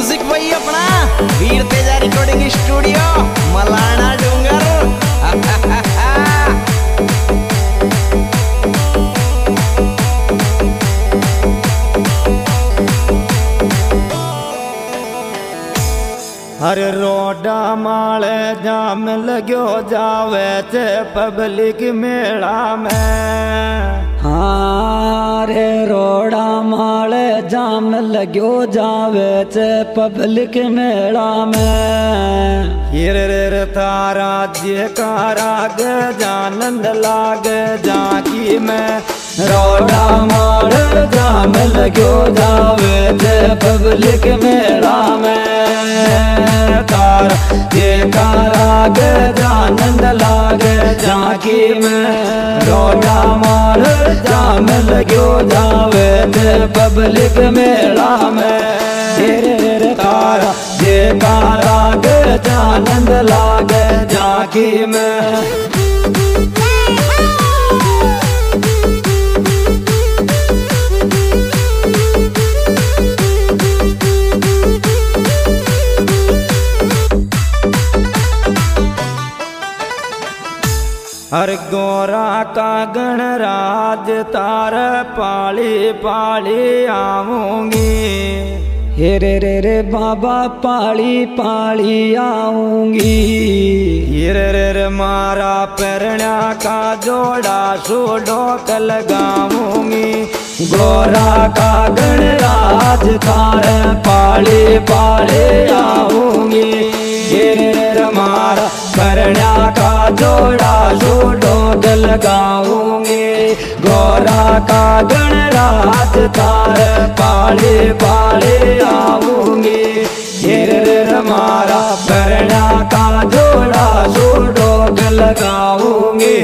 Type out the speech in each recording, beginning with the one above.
Music वही अपना। Veer Teja recording studio Malana डूंगर। हर रोडा माले जाम लगो जावे पब्लिक मेला में। जाम लगो जावे चे पब्लिक मेड़ा में। हिर रे तारा जे काराग जानंद लाग जाकी में। रोड़ा मार जाम लगो जावे पब्लिक मेला में तारा, ये काराग जानंद लाग। जाकी में रोड़ा माले जाम लगो जावे। चे पब्लिक मेला में जानंद लाग। जाकी में हर गोरा का गणराज तार पाली पाली आऊँगी। हे रे रे रे बाबा पाली पाली आऊँगी। हिर रे रे मारा परण्या का जोड़ा सोडो कल गाऊँगी। गोरा का गणराज तार पाली पाली आऊँगी। हे रे रे मारा करण्या जोड़ा, जोड़ो दल गाऊँगे। गोरा का गणराज तार पाले पाले आऊँगे। हे हमारा करण्या का जोड़ा, जोड़ो दल गाऊँगी।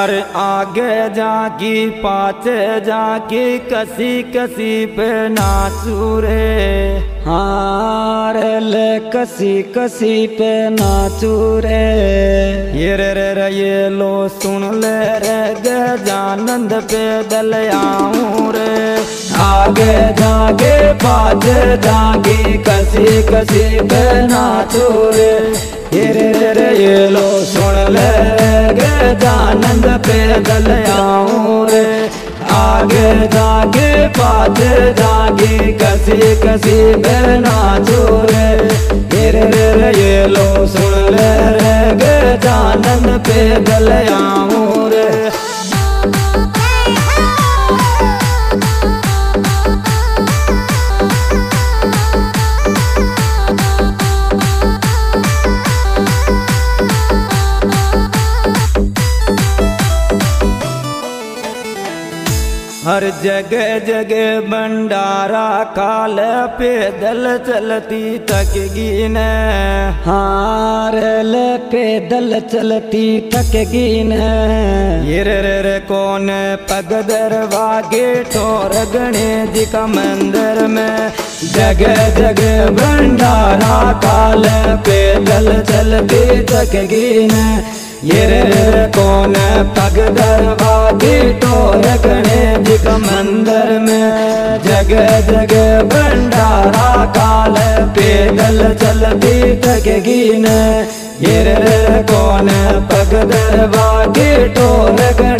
अरे आगे जाकी पाचे जाकी, कसी कसी पे नाचू रे हार ले कसी कसी पे नाचू रे ये रे रे रे, ये लो सुन ले रे, गे जानंद पे दल आऊँ रे। आगे जागे पाचे जागी कसी कसी पे नाचू रे ये लो सुन ले जानंद पे दल आऊँ रे। आगे जागे पाद जागे, कसी कसी मेरे नाचो रे। रे रे ये लो सुन ले रे जानंद पे दल आऊँ रे। हर जगह जगह भंडारा काल पैदल चलती थकगी न। हार पैदल चलती थकगी न। ये रे रे रे कौन पग दरवागे ठोर गणेश जी का मंदिर में। जगह जगह भंडारा काल पैदल चलती थकगी न। ये रे रे कौन पग दरवाजे टोर जगह जगह भंडारा काल पैदल चलती थकगी न ये रे रे, कौन पग दरवाजे टोर गणेश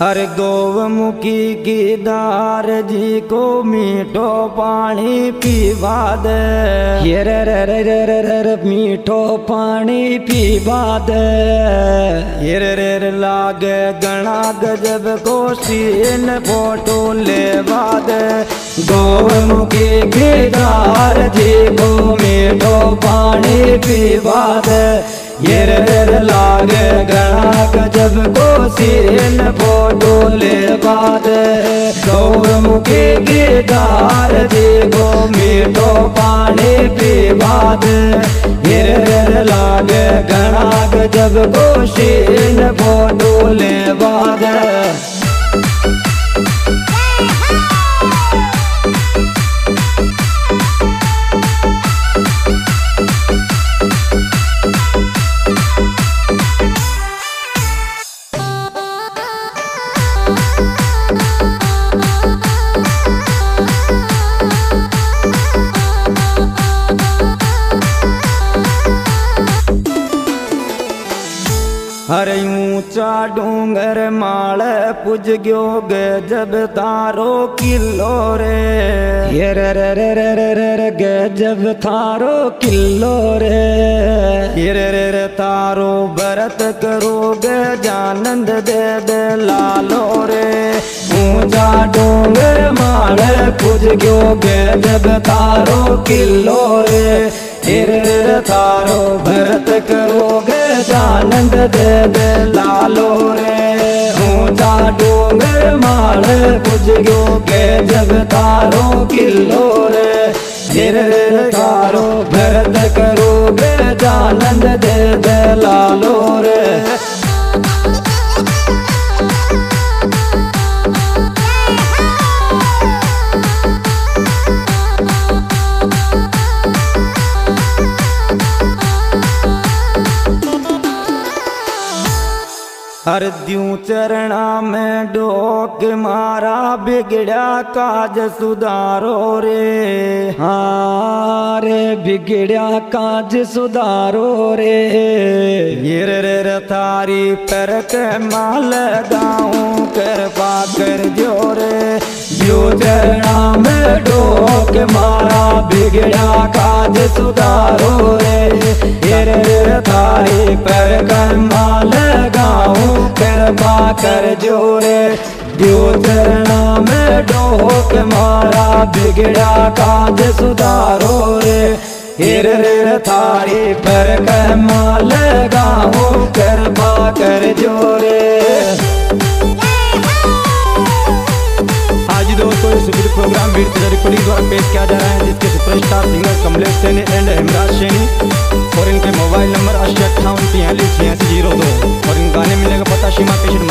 हर गोवमुखी गिदार जी को मीठो पानी पीवा दे ये रे रे रे रे रे रे रे मीठो पानी पीवा दे ये रे रे रे लागे गणा गजब को सीन फ़ोटो लेवा दे गोमुखी गिदार जी को मीठो पानी पीवा दे ये रे रे लागे गणा गजब को सीन फ़ोटो ले बाद गौरमुखी गिटार देखो, मीठो पानी पी बाद लाग रे लागे गणा गजब को सीन अरे ऊँचा डूंगर माल पुज गयो गे जब तारो किलो रे। ये रे रे रे रे रे रे रे गे जब थारो किलो रे। ये रे रे रे तारो भरत करोगे जानंद दे दे लालो रे। ऊँचा डोंगर माल पुज गयो गे जब तारो किलो रे। तारो भरत करोगे जानंद दे दे लालो रे। ऊँचा डोंगर पुज गो के जग तारो किलो रे गिर तारो भरत करोगे जानंद दे दे लालो हर द्यू चरणा में डोक मारा बिगड़ा काज सुधारो रे। हारे बिगड़ा काज सुधारो रे। गिर रे रे रे थारी पर के माल गाऊं कर पाकर जोरे जो चरणा में डोक मारा बिगड़ा काज सुधारो रे। गिर रे रे पर कमाल गाऊं कृपा कर जोरे। चरणा में डोक मारा। बिगड़ा काज सुधारो रे। हिर रे थारी पर कमाल गाऊं कृपा कर जोरे। आज दोस्तों ये सुपर प्रोग्राम वीर द्वारा पेश किया जा रहा है, जिसके superstar singer Kamlesh Saini and Hemraj Saini और इनके मोबाइल नंबर अस्सी अट्ठावन तियालीस छियासी, ज़ीरो दो। और इन गाने मिलने का पता सीमा पेशर